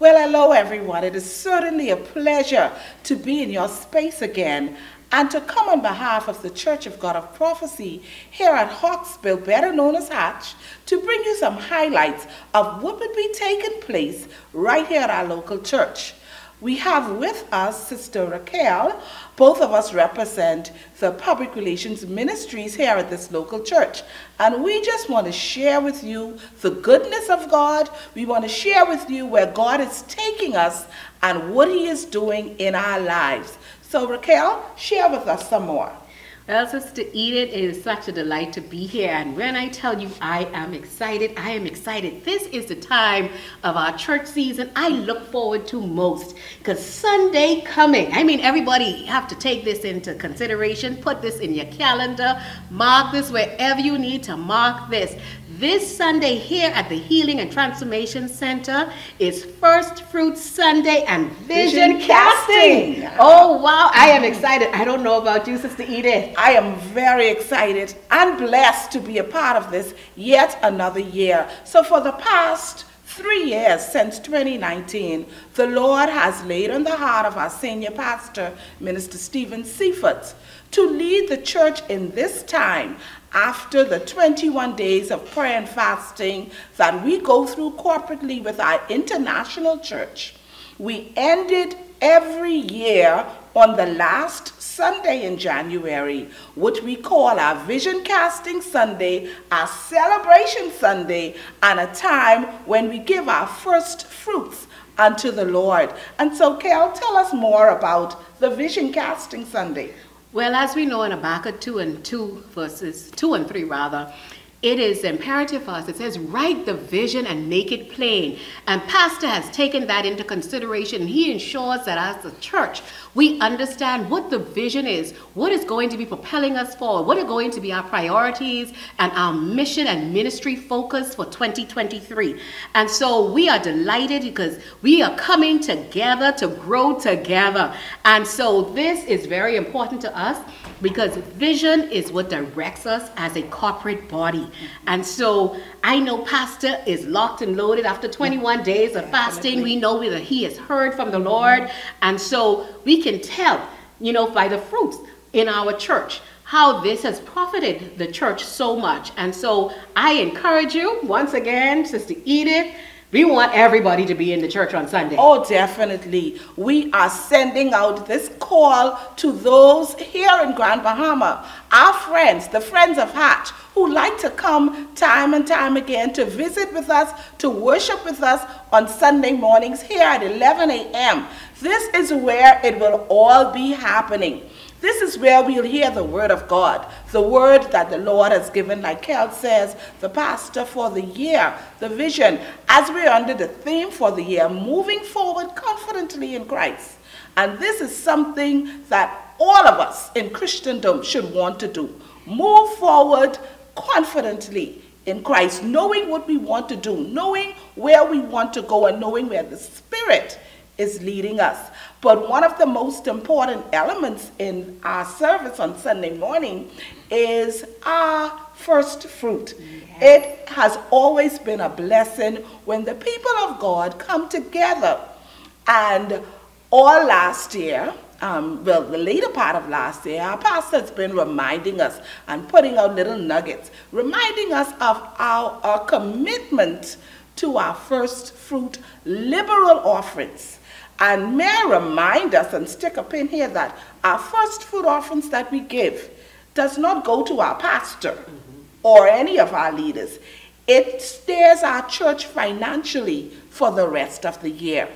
Well, hello everyone. It is certainly a pleasure to be in your space again and to come on behalf of the Church of God of Prophecy here at Hawksbill, better known as Hatch, to bring you some highlights of what would be taking place right here at our local church. We have with us Sister Raquel. Both of us represent the public relations ministries here at this local church. And we just want to share with you the goodness of God. We want to share with you where God is taking us and what He is doing in our lives. So, Raquel, share with us some more. Well, Sister Edith, it is such a delight to be here. And when I tell you I am excited, I am excited. This is the time of our church season I look forward to most. Because Sunday coming, I mean, everybody have to take this into consideration. Put this in your calendar. Mark this wherever you need to mark this. This Sunday here at the Healing and Transformation Center is First Fruit Sunday and Vision, Vision casting. casting. Oh, wow. I am excited. I don't know about you, Sister Edith. I am very excited and blessed to be a part of this yet another year. So for the past three years since 2019, the Lord has laid on the heart of our senior pastor, Minister Stephen Cefort, to lead the church in this time after the 21 days of prayer and fasting that we go through corporately with our international church. We ended every year on the last Sunday in January, which we call our Vision Casting Sunday, our Celebration Sunday, and a time when we give our first fruits unto the Lord. And so, Kel, tell us more about the Vision Casting Sunday. Well, as we know in Habakkuk 2 and 2 verses 2 and 3 rather, it is imperative for us. It says, write the vision and make it plain. And Pastor has taken that into consideration. He ensures that as the church, we understand what the vision is, what is going to be propelling us forward, what are going to be our priorities and our mission and ministry focus for 2023. And so we are delighted because we are coming together to grow together. And so this is very important to us because vision is what directs us as a corporate body. And so I know Pastor is locked and loaded after 21 days of fasting. We know that he has heard from the Lord. Mm-hmm. And so we can tell, you know, by the fruits in our church how this has profited the church so much. And so I encourage you, once again, Sister Edith, we want everybody to be in the church on Sunday. Oh, definitely. We are sending out this call to those here in Grand Bahama, our friends, the friends of Hatch, who like to come time and time again to visit with us, to worship with us on Sunday mornings here at 11 a.m. This is where it will all be happening. This is where we'll hear the word of God, the word that the Lord has given, like Kel says, the pastor for the year, the vision, as we're under the theme for the year, moving forward confidently in Christ. And this is something that all of us in Christendom should want to do. Move forward confidently in Christ, knowing what we want to do, knowing where we want to go, and knowing where the Spirit is leading us. But one of the most important elements in our service on Sunday morning is our first fruit. Yes. It has always been a blessing when the people of God come together. And all last year, um, well, the later part of last year, our pastor has been reminding us and putting out little nuggets, reminding us of our, our commitment to our first fruit liberal offerings. And may I remind us and stick a pin here that our first food offerings that we give does not go to our pastor mm -hmm. or any of our leaders. It steers our church financially for the rest of the year.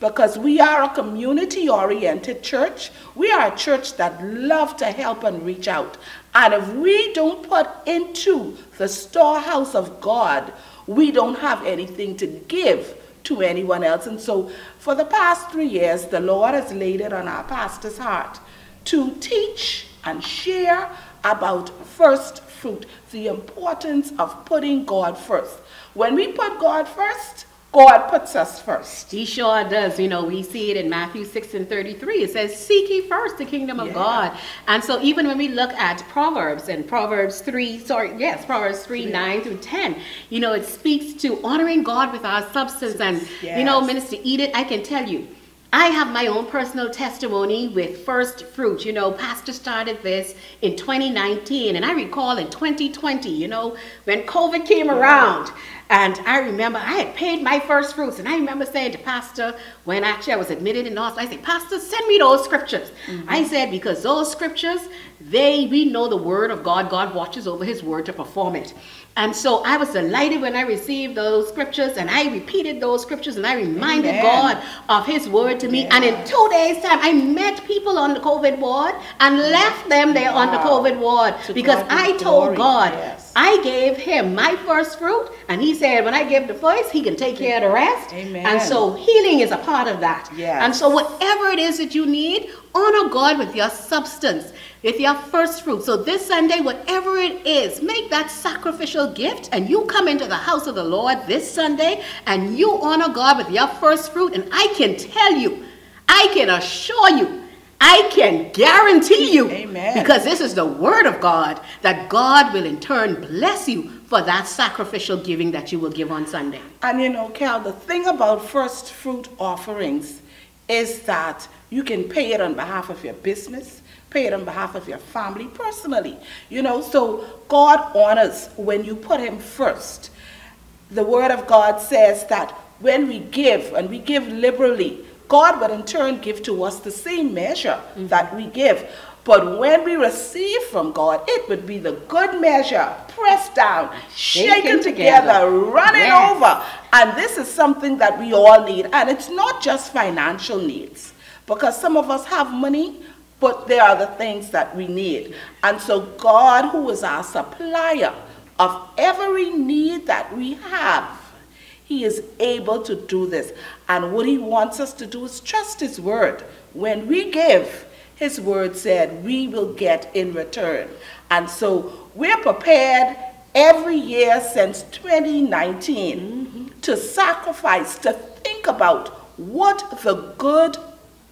Because we are a community-oriented church. We are a church that love to help and reach out. And if we don't put into the storehouse of God, we don't have anything to give to anyone else. And so for the past three years, the Lord has laid it on our pastor's heart to teach and share about first fruit, the importance of putting God first. When we put God first, God puts us first. He sure does. You know, we see it in Matthew 6 and 33. It says, Seek ye first the kingdom of Yeah. God. And so, even when we look at Proverbs and Proverbs 3, sorry, yes, Proverbs 3, 9 through 10, you know, it speaks to honoring God with our substance. And, you know, Yes. Minister Edith, I can tell you, I have my own personal testimony with first fruit. You know, Pastor started this in 2019, and I recall in 2020, you know, when COVID came around, and I remember I had paid my first fruits, and I remember saying to Pastor, when actually I was admitted in the hospital, I said, Pastor, send me those scriptures. Mm-hmm. I said, because those scriptures, they, we know the word of God. God watches over his word to perform it. And so I was delighted when I received those scriptures, and I repeated those scriptures, and I reminded Amen. God of his word to me. And in two days' time, I met people on the COVID ward and left them there on the COVID ward To because I told glory. God, Yes. I gave him my first fruit, and he said, when I give the first, he can take care of the rest. Amen. And so healing is a part of that. Yes. And so whatever it is that you need, honor God with your substance, with your first fruit. So this Sunday, whatever it is, make that sacrificial gift, and you come into the house of the Lord this Sunday, and you honor God with your first fruit. And I can tell you, I can assure you, I can guarantee you, Amen. because this is the word of God, that God will in turn bless you for that sacrificial giving that you will give on Sunday. And you know, Cal, the thing about first fruit offerings is that you can pay it on behalf of your business, pay it on behalf of your family personally. You know, so God honors when you put Him first. The Word of God says that when we give, and we give liberally, God will in turn give to us the same measure that we give. But when we receive from God, it would be the good measure, pressed down, shaken, Shaken together, together. running Yes. over. And this is something that we all need. And it's not just financial needs, because some of us have money, but there are the things that we need. And so, God, who is our supplier of every need that we have, He is able to do this. And what He wants us to do is trust His word. When we give, His word said we will get in return. And so, we're prepared every year since 2019 mm-hmm. to sacrifice, to think about what the good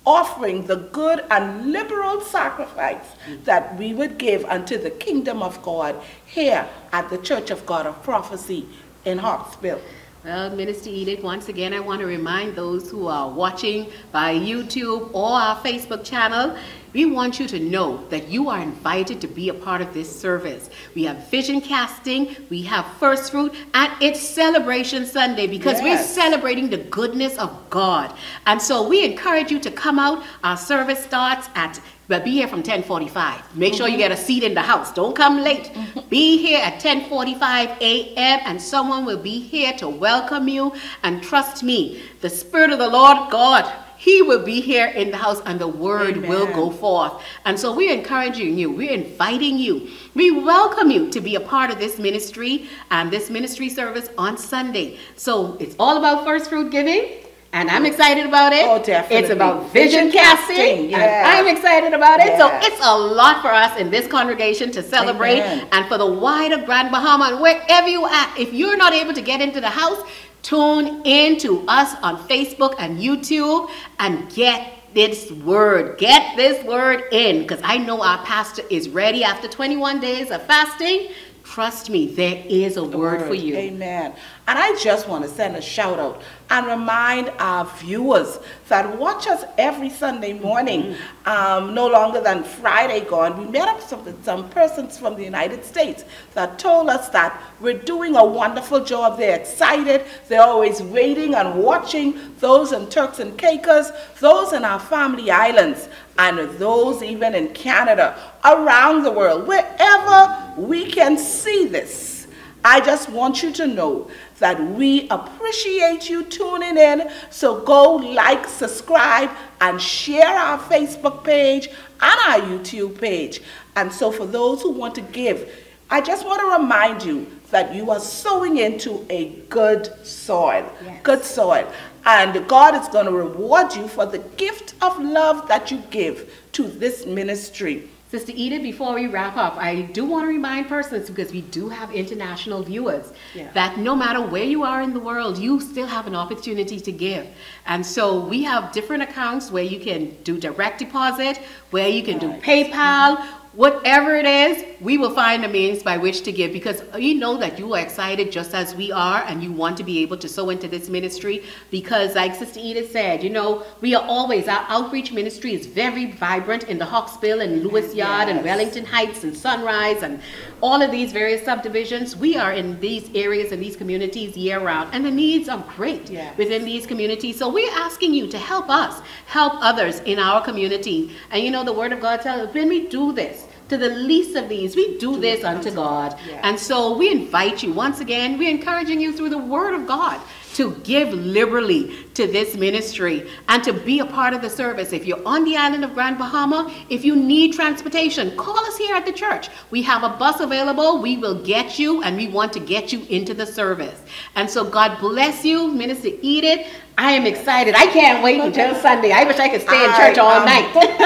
offering, the good and liberal sacrifice mm. that we would give unto the kingdom of God here at the Church of God of Prophecy in Hawksbill. Well, Minister Edith, once again, I want to remind those who are watching by YouTube or our Facebook channel, we want you to know that you are invited to be a part of this service. We have vision casting, we have first fruit, and it's celebration Sunday because we're celebrating the goodness of God. And so we encourage you to come out. Our service starts at but be here from 10:45. Make sure you mm-hmm. get a seat in the house. Don't come late. Mm-hmm. Be here at 10:45 a.m. and someone will be here to welcome you. And trust me, the Spirit of the Lord God, He will be here in the house, and the word will go forth. And so we're encouraging you. We're inviting you. We welcome you to be a part of this ministry and this ministry service on Sunday. So it's all about first fruit giving. And I'm excited about it. Oh, definitely. It's about vision Vision casting, casting. yes. And I'm excited about it. So it's a lot for us in this congregation to celebrate. Amen. And for the wider Grand Bahama and wherever you at, if you're not able to get into the house, tune in to us on Facebook and YouTube and get this word. Get this word in because I know our pastor is ready after 21 days of fasting. Trust me, there is a word, for you. Amen. And I just want to send a shout out and remind our viewers that watch us every Sunday morning, um, no longer than Friday gone. We met up some- with some persons from the United States that told us that we're doing a wonderful job. They're excited. They're always waiting and watching those in Turks and Caicos, those in our family islands, and those even in Canada, around the world, wherever we can see this. I just want you to know that we appreciate you tuning in. So go like, subscribe, and share our Facebook page and our YouTube page. And so for those who want to give, I just want to remind you that you are sowing into a good soil. Yes. Good soil. And God is going to reward you for the gift of love that you give to this ministry. Sister Edith, before we wrap up, I do want to remind persons, because we do have international viewers, Yeah. that no matter where you are in the world, you still have an opportunity to give. And so we have different accounts where you can do direct deposit, where you can do Right. PayPal, whatever it is, we will find a means by which to give because you know that you are excited just as we are and you want to be able to sow into this ministry because like Sister Edith said, you know, we are always, our outreach ministry is very vibrant in the Hawksbill and Lewis Yard and Wellington Heights and Sunrise and all of these various subdivisions. We are in these areas and these communities year round and the needs are great Yes. within these communities. So we're asking you to help us, help others in our community. And you know, the Word of God tells us when we do this, to the least of these, we do this unto God. And so we invite you, once again, we're encouraging you through the Word of God to give liberally to this ministry and to be a part of the service. If you're on the island of Grand Bahama, if you need transportation, call us here at the church. We have a bus available. We will get you and we want to get you into the service. And so God bless you, Minister Edith. I am excited. I can't wait until Sunday. I wish I could stay in I church all am- night.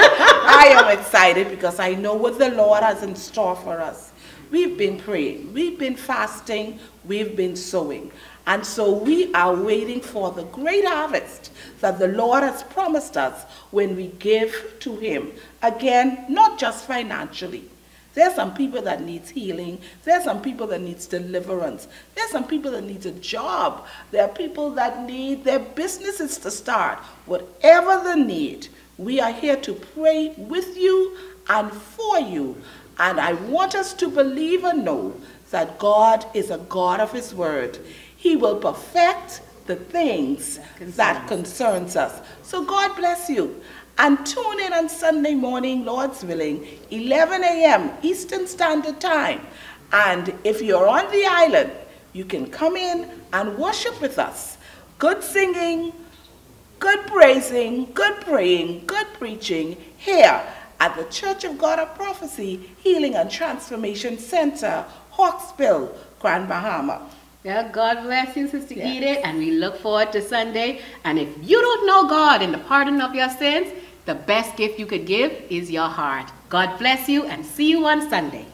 I am excited because I know what the Lord has in store for us. We've been praying, we've been fasting, we've been sowing. And so we are waiting for the great harvest that the Lord has promised us when we give to Him. Again, not just financially. There's some people that needs healing. There's some people that needs deliverance. There's some people that needs a job. There are people that need their businesses to start. Whatever the need, we are here to pray with you and for you. And I want us to believe and know that God is a God of his word. He will perfect the things that concerns us. So God bless you. And tune in on Sunday morning, Lord's willing, 11 a.m. Eastern Standard Time. And if you're on the island, you can come in and worship with us. Good singing, good praising, good praying, good preaching here at the Church of God of Prophecy Healing and Transformation Center, Hawksbill, Grand Bahama. Yeah, God bless you, Sister Yes. Edith, and we look forward to Sunday. And if you don't know God in the pardon of your sins, the best gift you could give is your heart. God bless you and see you on Sunday.